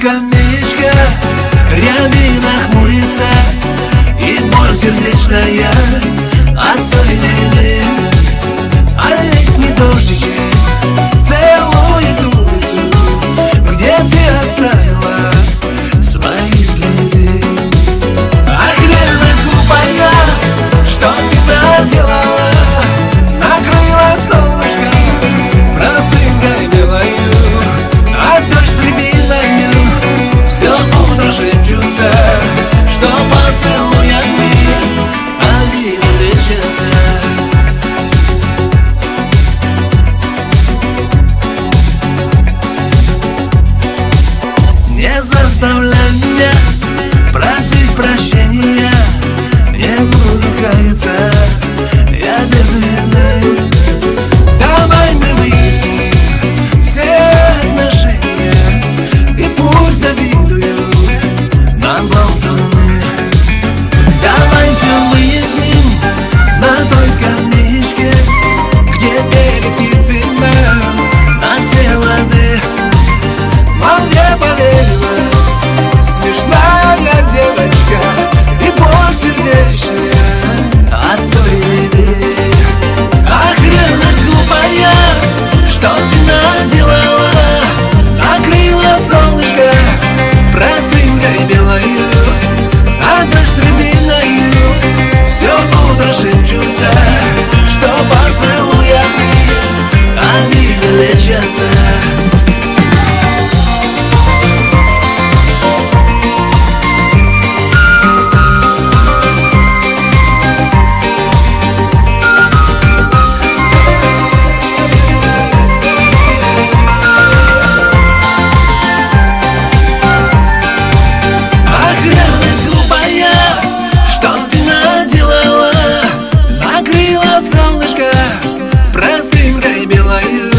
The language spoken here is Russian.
скамеечка Рябина хмурится И боль сердечная От той беды. звезды в белой.